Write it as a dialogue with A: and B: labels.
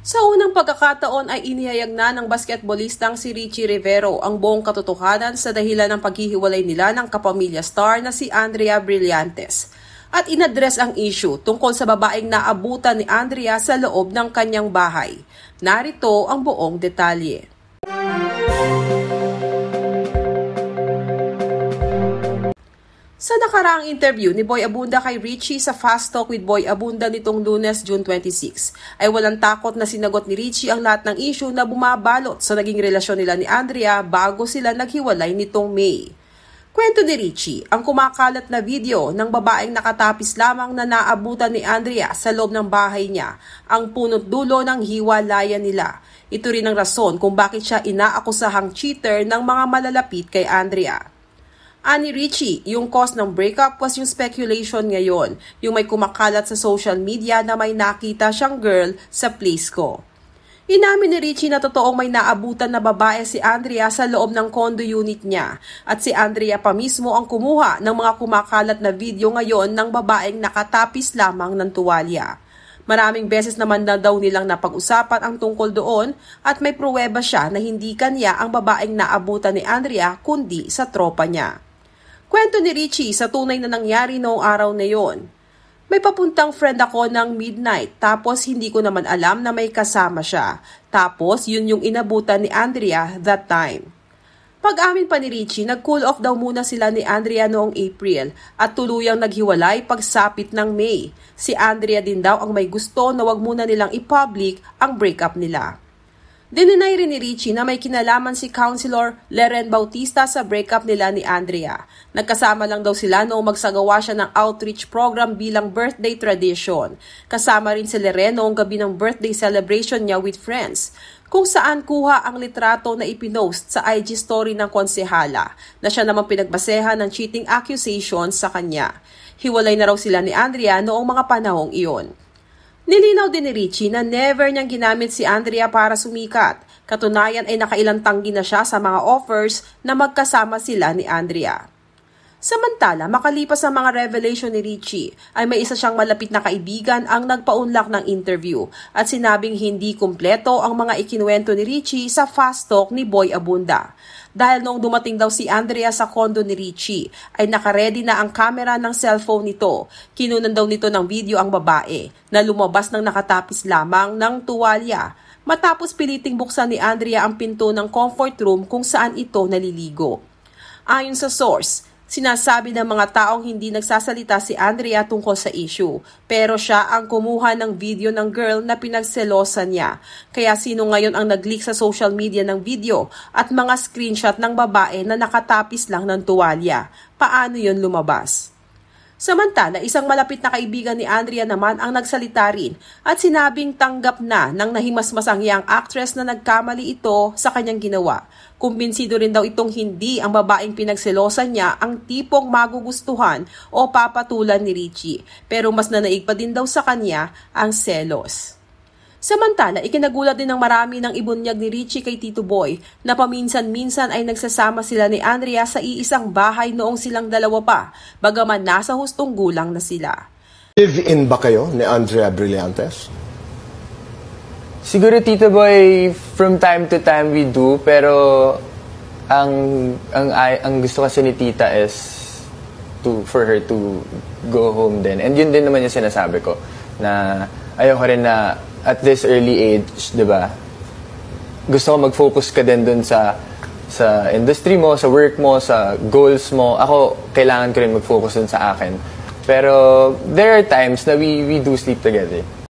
A: Sa unang pagkakataon ay inihayag na ng basketballistang si Richie Rivero ang buong katotohanan sa dahilan ng paghihiwalay nila ng kapamilya star na si Andrea Brillantes. At inadres ang issue tungkol sa babaeng naabutan ni Andrea sa loob ng kanyang bahay. Narito ang buong detalye. Sa nakaraang interview ni Boy Abunda kay Richie sa Fast Talk with Boy Abunda nitong lunes, June 26, ay walang takot na sinagot ni Richie ang lahat ng issue na bumabalot sa naging relasyon nila ni Andrea bago sila naghiwalay nitong May. Kwento ni Richie, ang kumakalat na video ng babaeng nakatapis lamang na naabutan ni Andrea sa loob ng bahay niya, ang punot dulo ng hiwalayan nila. Ito rin ang rason kung bakit siya inaakusahang cheater ng mga malalapit kay Andrea. Ani Richie, yung cause ng breakup was yung speculation ngayon, yung may kumakalat sa social media na may nakita siyang girl sa place ko. Inamin ni Richie na totoong may naabutan na babae si Andrea sa loob ng condo unit niya at si Andrea pa mismo ang kumuha ng mga kumakalat na video ngayon ng babaeng nakatapis lamang ng tuwalya. Maraming beses naman na daw nilang napag-usapan ang tungkol doon at may pruweba siya na hindi kanya ang babaeng naabutan ni Andrea kundi sa tropa niya. Kwento ni Richie sa tunay na nangyari noong araw na yon. May papuntang friend ako ng midnight tapos hindi ko naman alam na may kasama siya. Tapos yun yung inabutan ni Andrea that time. Pag-amin pa ni Richie, nag-cool off daw muna sila ni Andrea noong April at tuluyang naghiwalay pagsapit ng May. Si Andrea din daw ang may gusto na wag muna nilang i-public ang breakup nila. Dininay rin ni Richie na may kinalaman si Councilor Leren Bautista sa breakup nila ni Andrea. Nagkasama lang daw sila noong magsagawa siya ng outreach program bilang birthday tradition. Kasama rin si Leren noong gabi ng birthday celebration niya with friends kung saan kuha ang litrato na ipinost sa IG story ng konsehala na siya naman pinagbasehan ng cheating accusations sa kanya. Hiwalay na raw sila ni Andrea noong mga panahong iyon. Nilinaw din ni Richie na never niyang ginamit si Andrea para sumikat. Katunayan ay nakailang tanggi na siya sa mga offers na magkasama sila ni Andrea. Samantala, makalipas ang mga revelation ni Richie, ay may isa siyang malapit na kaibigan ang nagpaunlak ng interview at sinabing hindi kumpleto ang mga ikinuwento ni Richie sa fast talk ni Boy Abunda. Dahil noong dumating daw si Andrea sa kondo ni Richie, ay nakaredy na ang camera ng cellphone nito. Kinunan daw nito ng video ang babae na lumabas ng nakatapis lamang ng tuwalya. Matapos piliting buksan ni Andrea ang pinto ng comfort room kung saan ito naliligo. Ayon sa source, Sinasabi ng mga taong hindi nagsasalita si Andrea tungkol sa issue, pero siya ang kumuha ng video ng girl na pinagselosan niya. Kaya sino ngayon ang nag-leak sa social media ng video at mga screenshot ng babae na nakatapis lang ng tuwalya? Paano yon lumabas? Samantala, isang malapit na kaibigan ni Andrea naman ang nagsalita rin at sinabing tanggap na ng nahimasmasang yang actress na nagkamali ito sa kanyang ginawa. Kumbinsido rin daw itong hindi ang babaeng pinagselosan niya ang tipong magugustuhan o papatulan ni Richie. Pero mas nanaig pa din daw sa kanya ang selos. Samantala, ikinagulat din ng marami ng ibunyag ni Richie kay Tito Boy na paminsan-minsan ay nagsasama sila ni Andrea sa iisang bahay noong silang dalawa pa, bagaman nasa hustong gulang na sila.
B: Live-in ba kayo ni Andrea Brillantes?
C: Siguro Tito Boy, from time to time we do, pero ang ang ang gusto kasi ni Tita is to for her to go home din. And yun din naman yung sinasabi ko na ayoko rin na at this early age, 'di ba? Gusto ko mag-focus ka din dun sa sa industry mo, sa work mo, sa goals mo. Ako, kailangan ko rin mag-focus dun sa akin. Pero there are times na we we do sleep together.